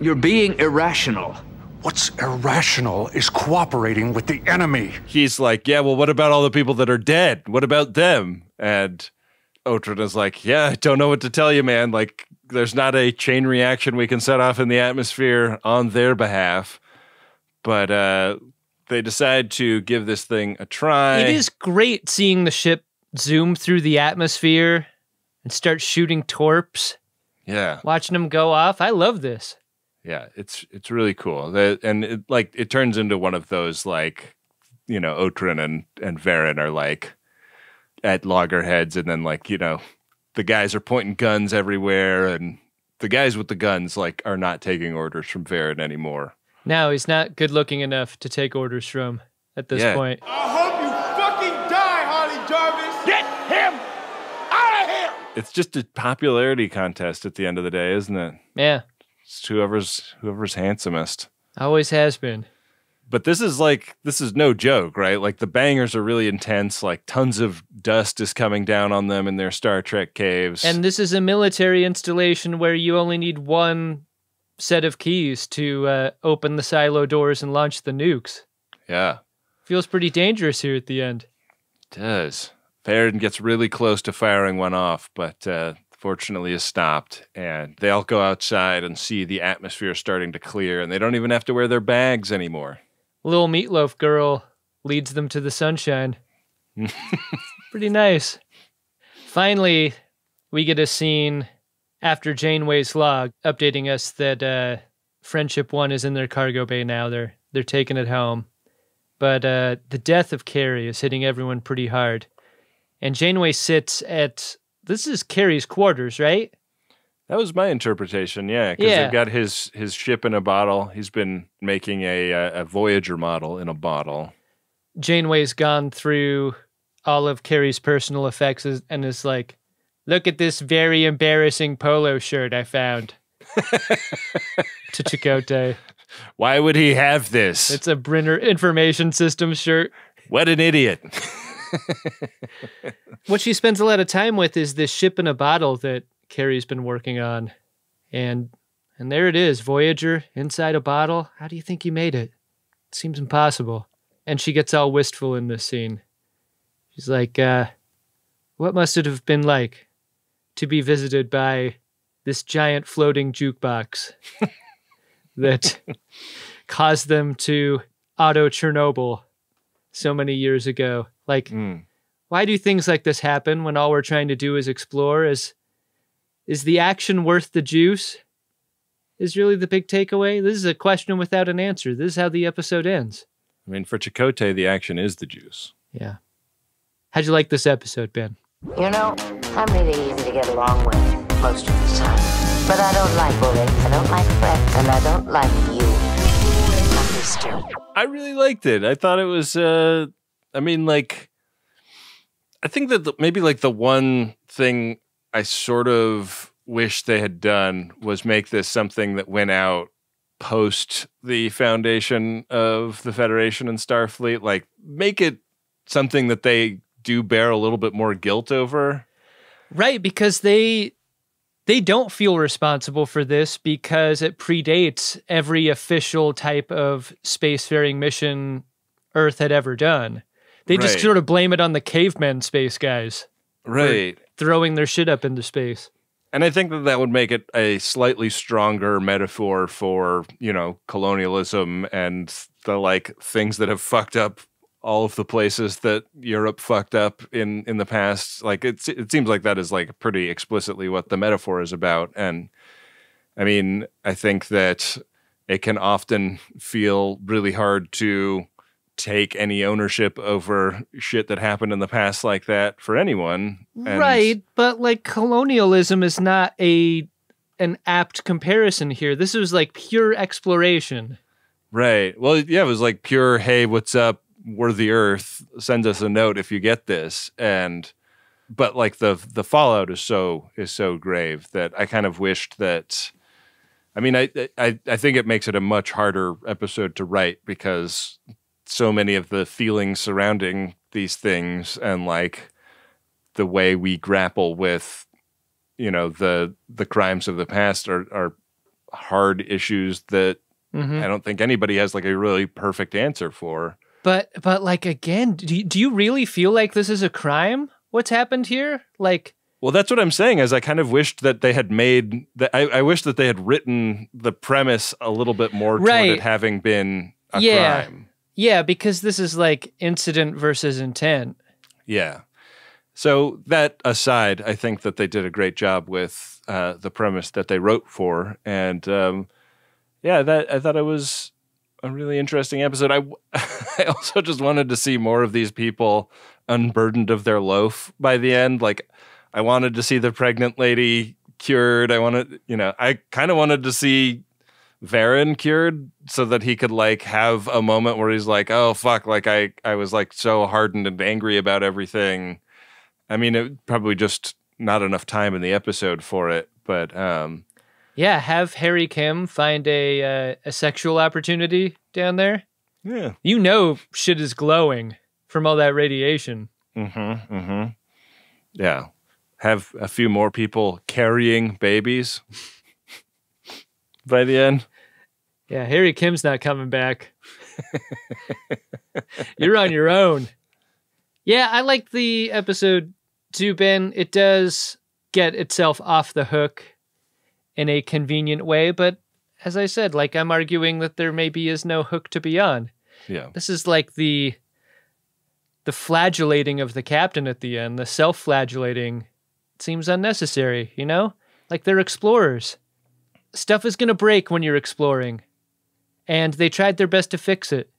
You're being irrational. What's irrational is cooperating with the enemy. He's like, Yeah, well, what about all the people that are dead? What about them? And Otrin is like, Yeah, I don't know what to tell you, man. Like, there's not a chain reaction we can set off in the atmosphere on their behalf. But uh, they decide to give this thing a try. It is great seeing the ship zoom through the atmosphere and start shooting torps, Yeah. watching them go off. I love this. Yeah, it's it's really cool. The, and it, like it turns into one of those like you know Otrin and and Verin are like at loggerheads, and then like you know the guys are pointing guns everywhere, and the guys with the guns like are not taking orders from Verin anymore. Now he's not good looking enough to take orders from at this Yeah. point. I hope you fucking die, Harley Jarvis. Get him out of here. It's just a popularity contest at the end of the day, isn't it? Yeah, It's whoever's whoever's handsomest. always has been. But this is like this is no joke, right? Like the bangers are really intense. Like tons of dust is coming down on them in their Star Trek caves. And this is a military installation where you only need one set of keys to uh, open the silo doors and launch the nukes. yeah, Feels pretty dangerous here at the end. it does. Verin gets really close to firing one off, but uh, fortunately is stopped. And they all go outside and see the atmosphere starting to clear, and they don't even have to wear their bags anymore. Little meatloaf girl leads them to the sunshine. Pretty nice. Finally, we get a scene after Janeway's log updating us that uh, Friendship One is in their cargo bay now. They're they're taking it home. But uh, the death of Carey is hitting everyone pretty hard. And Janeway sits at this is Carey's quarters, right? That was my interpretation. Yeah, because Yeah. they've got his his ship in a bottle. He's been making a a, Voyager model in a bottle. Janeway's gone through all of Carey's personal effects and is like, look at this very embarrassing polo shirt I found. to Chakotay. Why would he have this? It's a Brenner information system shirt. What an idiot. What she spends a lot of time with is this ship in a bottle that Carey's been working on. And and there it is, Voyager inside a bottle. How do you think you made it? It seems impossible. And she gets all wistful in this scene. She's like, uh, what must it have been like to be visited by this giant floating jukebox that caused them to auto Chernobyl so many years ago? Like, why do things like this happen when all we're trying to do is explore? Is is the action worth the juice? Is really the big takeaway? This is a question without an answer. This is how the episode ends. I mean, for Chakotay, the action is the juice. Yeah. How'd you like this episode, Ben? You know, I'm really easy to get along with most of the time. But I don't like bullying, I don't like threats, and I don't like you. Mister. I really liked it. I thought it was. uh I mean, like, I think that the, maybe like the one thing I sort of wish they had done was make this something that went out post the foundation of the Federation and Starfleet. Like, make it something that they do bear a little bit more guilt over. Right, because they they don't feel responsible for this because it predates every official type of spacefaring mission Earth had ever done. They just Right. sort of blame it on the cavemen space guys. Right. Throwing their shit up into space. And I think that that would make it a slightly stronger metaphor for, you know, colonialism and the like things that have fucked up all of the places that Europe fucked up in in the past. Like it's it seems like that is like pretty explicitly what the metaphor is about. And I mean, I think that it can often feel really hard to take any ownership over shit that happened in the past like that for anyone. And- right, but like colonialism is not a an apt comparison here. This was like pure exploration. Right. Well, yeah, it was like pure, hey, what's up? We're the Earth. Send us a note if you get this. And but like the the fallout is so is so grave that I kind of wished that I mean, I I I think it makes it a much harder episode to write because so many of the feelings surrounding these things and like the way we grapple with you know the the crimes of the past are are hard issues that Mhm. I don't think anybody has like a really perfect answer for. But but like again, do you, do you really feel like this is a crime? What's happened here? Like Well, that's what I'm saying. Is I kind of wished that they had made that. I, I wish that they had written the premise a little bit more toward Right. it having been a yeah. crime. Yeah, because this is like incident versus intent. Yeah. So that aside, I think that they did a great job with uh, the premise that they wrote for, and um, yeah, that I thought it was a really interesting episode. I I also just wanted to see more of these people unburdened of their loaf by the end. Like I wanted to see the pregnant lady cured. I wanted, you know, I kind of wanted to see Verin cured so that he could like have a moment where he's like, "Oh fuck!" Like I, I was like so hardened and angry about everything. I mean, it probably just not enough time in the episode for it, but um, Yeah, have Harry Kim find a uh, a sexual opportunity down there. Yeah, you know shit is glowing from all that radiation. mm-hmm, mm-hmm. yeah, have a few more people carrying babies by the end. Yeah, Harry Kim's not coming back. You're on your own. Yeah, I like the episode too, Ben. It does get itself off the hook in a convenient way, but as I said, like I'm arguing that there maybe is no hook to be on. Yeah. This is like the the flagellating of the captain at the end, the self-flagellating seems unnecessary, you know? Like they're explorers. Stuff is going to break when you're exploring. And they tried their best to fix it.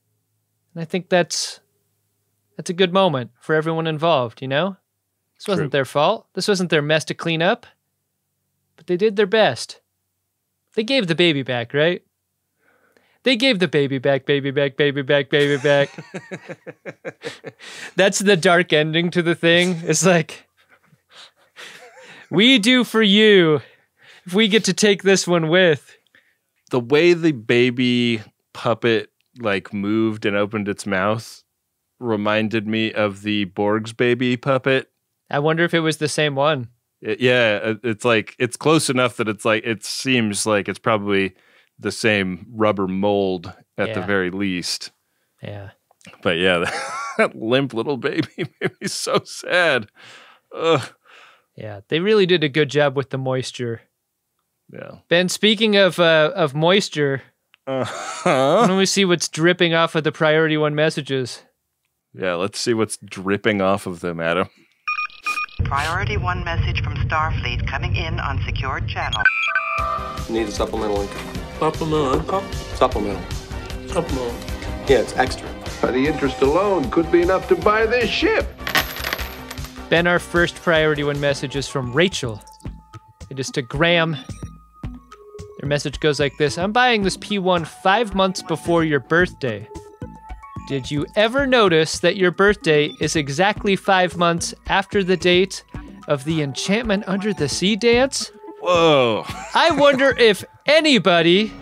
And I think that's that's a good moment for everyone involved, you know? This wasn't their fault. This wasn't their mess to clean up. but they did their best. They gave the baby back, right? They gave the baby back, baby back, baby back, baby back. That's the dark ending to the thing. It's like, we do for you if we get to take this one with. The way the baby puppet like moved and opened its mouth reminded me of the Borg's baby puppet. I wonder if it was the same one. It- yeah, uh, it's like it's close enough that it's like it seems like it's probably the same rubber mold at the very least. Yeah. But yeah, that limp little baby made me so sad. Ugh. Yeah, they really did a good job with the moisture. Yeah. Ben, speaking of uh, of moisture, Uh-huh. why don't we see what's dripping off of the priority one messages? Yeah, let's see what's dripping off of them, Adam. Priority one message from Starfleet coming in on secured channel. Need a supplemental income. Supplemental income? Supplemental. Supplemental. Yeah, it's extra. By the interest alone could be enough to buy this ship. Ben, our first priority one message is from Rachel. It is to Graham. Their message goes like this I'm buying this P1 five months before your birthday. Did you ever notice that your birthday is exactly five months after the date of the Enchantment Under the Sea dance? Whoa. I wonder if anybody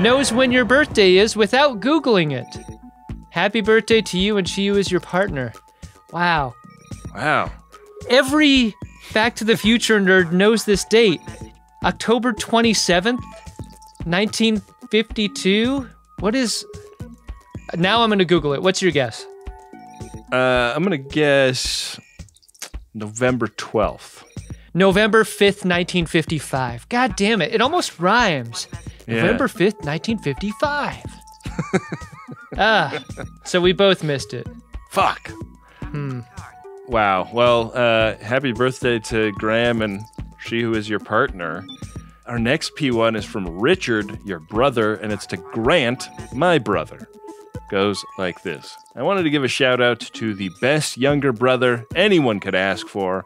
knows when your birthday is without Googling it. Happy birthday to you and Chiyu is your partner. Wow. Wow. Every Back to the Future nerd knows this date. October 27th, 1952. What is. Now I'm going to Google it. What's your guess? Uh, I'm gonna guess November 12th. November 5th, 1955. God damn it. It almost rhymes. Yeah. November 5th, 1955. ah, so we both missed it. Fuck. Hmm. Wow. Well, uh, happy birthday to Graham and she who is your partner. Our next P1 is from Richard, your brother, and it's to Grant, my brother. Goes like this I wanted to give a shout out to the best younger brother anyone could ask for.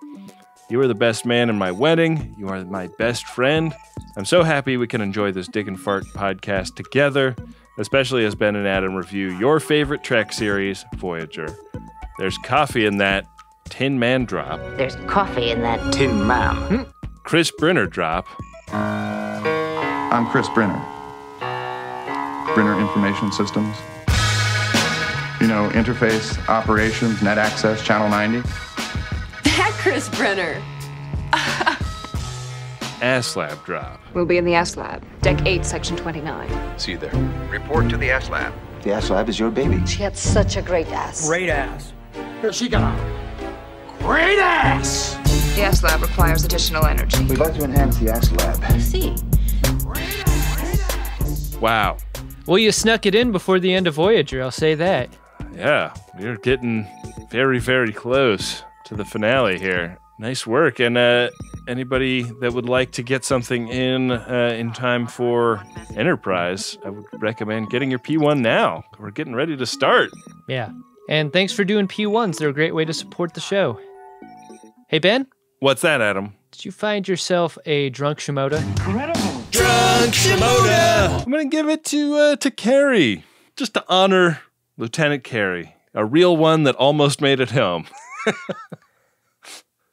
You are the best man in my wedding. You are my best friend. I'm so happy we can enjoy this Dick and Fart podcast together, especially as Ben and Adam review your favorite Trek series, Voyager. There's coffee in that Tin Man drop. There's coffee in that Tin Man. Hmm. Chris Brenner drop. I'm Chris Brenner. Brenner Information Systems. You know, interface, operations, net access, channel 90. That Chris Brenner. Ass Lab drop. We'll be in the S Lab, Deck 8, Section 29. See you there. Report to the S Lab. The S Lab is your baby. She had such a great ass. Great ass. Here she got a great ass. The S Lab requires additional energy. We'd like to enhance the S Lab. I see. Wow. Well, you snuck it in before the end of Voyager, I'll say that. Yeah, we're getting very, very close to the finale here. Nice work. And uh, anybody that would like to get something in uh, in time for Enterprise, I would recommend getting your P1 now. We're getting ready to start. Yeah. And thanks for doing P1s. They're a great way to support the show. Hey, Ben, What's that, Adam? did you find yourself a drunk Shimoda? Incredible. Drunk Shimoda. I'm gonna give it to uh, to Carey, just to honor Lieutenant Carey, a real one that almost made it home.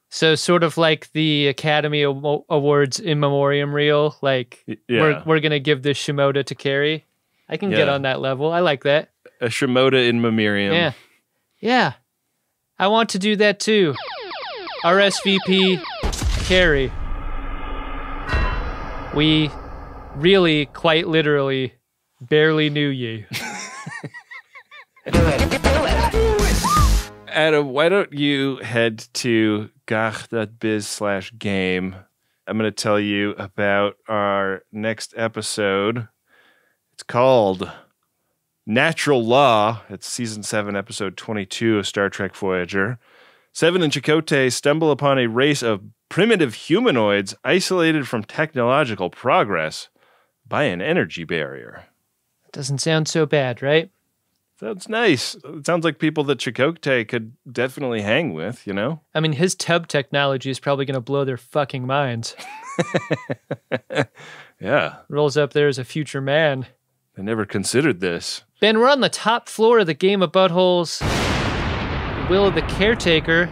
So, sort of like the Academy Awards in memoriam reel, like yeah. we're, we're going to give this Shimoda to Carey. I can get on that level. I like that. A Shimoda in memoriam. Yeah. Yeah. I want to do that too. RSVP Carey. We really, quite literally, barely knew you. Adam, why don't you head to gagh.biz slash game? I'm going to tell you about our next episode. It's called Natural Law. It's season 7, episode 22 of Star Trek Voyager. Seven and Chakotay stumble upon a race of primitive humanoids isolated from technological progress by an energy barrier. Doesn't sound so bad, right? Sounds nice. It sounds like people that Chakotay could definitely hang with, you know? I mean, his tub technology is probably going to blow their fucking minds. Yeah. Rolls up there as a future man. I never considered this. Ben, we're on the top floor of the game of buttholes. Will of the Caretaker,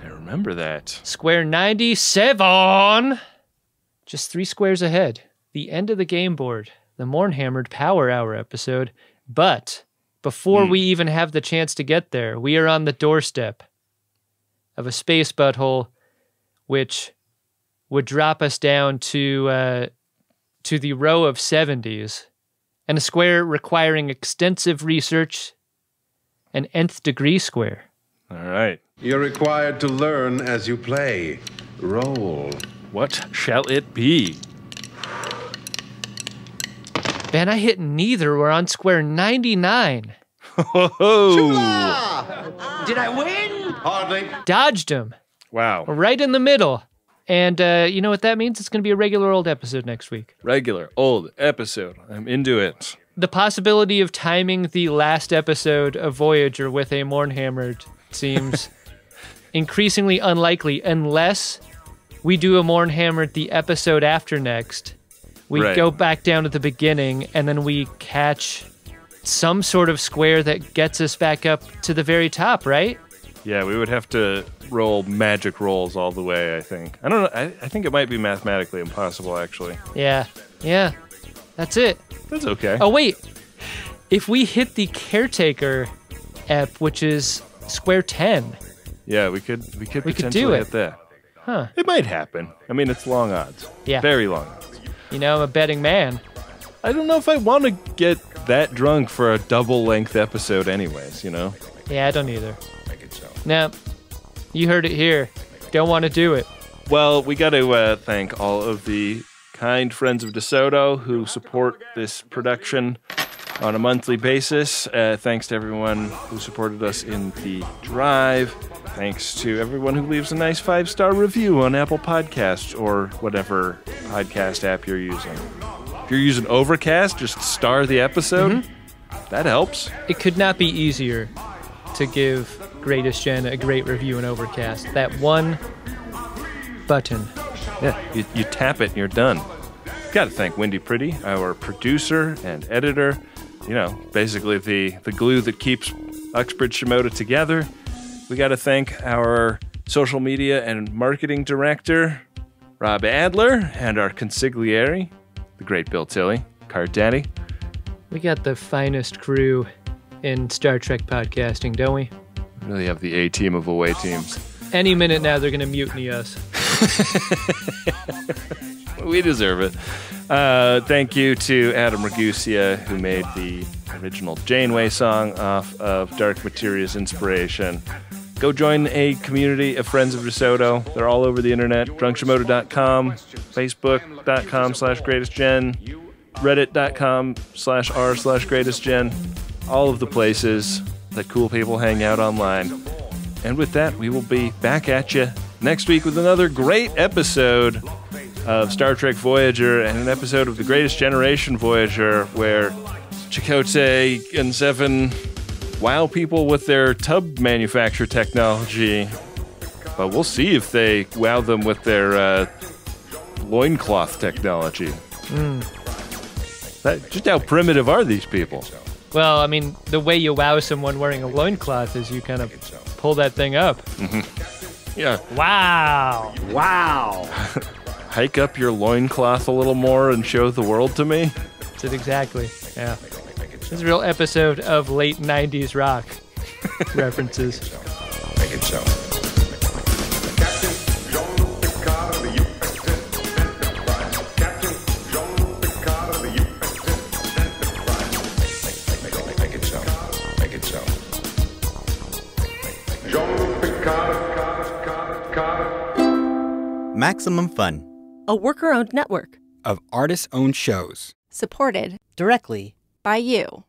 I remember that. square 97. Just three squares ahead. The end of the game board, the Mornhammered Power Hour episode. But before we even have the chance to get there, we are on the doorstep of a space butthole, which would drop us down to uh, to the row of 70s, and a square requiring extensive research, an nth degree square. All right. You're required to learn as you play. Roll. What shall it be? Ben, I hit neither. We're on square 99. Oh, Did I win? Hardly. Dodged him wow. right in the middle. And uh, you know what that means? It's going to be a regular old episode next week. Regular, old episode. I'm into it. The possibility of timing the last episode of Voyager with a Mornhammered seems increasingly unlikely unless we do a Mornhammered the episode after next. We Right. go back down to the beginning and then we catch some sort of square that gets us back up to the very top, right? Yeah, we would have to roll magic rolls all the way, I think. I don't know. I, I think it might be mathematically impossible, actually. Yeah. Yeah. That's it. That's okay. Oh wait, if we hit the caretaker ep, which is square ten, Yeah, we could we could We could potentially do it. hit that. huh? It might happen. I mean, it's long odds. Yeah. Very long odds. You know, I'm a betting man. I don't know if I want to get that drunk for a double length episode, anyways, you know? Yeah, I don't either. Now, you heard it here. Don't want to do it. Well, we got to uh, thank all of the kind friends of DeSoto who support this production on a monthly basis. Uh, thanks to everyone who supported us in the drive. Thanks to everyone who leaves a nice five star review on Apple Podcasts or whatever podcast app you're using. If you're using Overcast, just star the episode. That helps. It could not be easier to give Greatest Gen a great review in Overcast. That one button. Yeah, you, you tap it and you're done. Got to thank Wynde Priddy, our producer and editor. You know, basically the, the glue that keeps Uxbridge Shimoda together. We got to thank our social media and marketing director, Rob Adler, and our consigliere, the great Bill Tilley, Cart Daddy. We got the finest crew in Star Trek podcasting, don't we? We really have the A team of away teams. Any minute now, they're going to mutiny us. we deserve it. Uh, thank you to Adam Ragusea, who made the original Janeway song off of Dark Materia's inspiration. Go join a community of friends of DeSoto. They're all over the internet. DrunkShimoda.com, Facebook.com slash greatestgen, Reddit.com slash r slash greatestgen. All of the places that cool people hang out online. And with that, we will be back at you next week with another great episode of Star Trek Voyager and an episode of The Greatest Generation Voyager where Chakotay and Seven wow people with their tub manufacture technology. But we'll see if they wow them with their uh, loincloth technology. Mm. That, just how primitive are these people? Well, I mean, the way you wow someone wearing a loincloth is you kind of pull that thing up. Yeah. Wow. Wow. Hike up your loincloth a little more and show the world to me. That's it exactly. Yeah. This is a real episode of late 90s rock references. Make it so. Make it so. Make it so. Maximum Fun A worker owned network of artist owned shows. supported Directly by you.